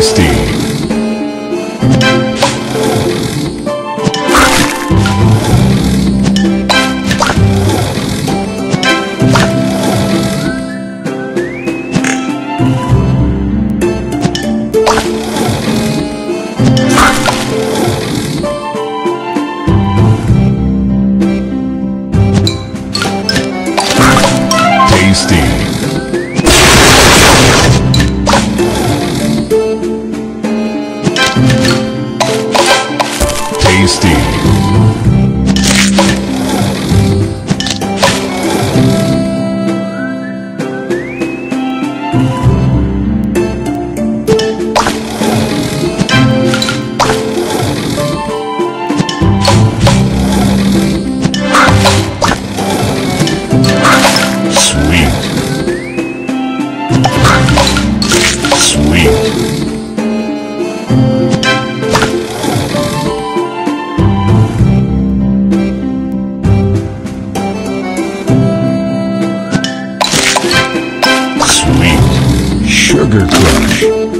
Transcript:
tasty. tasty. Steve. Sugar Crush.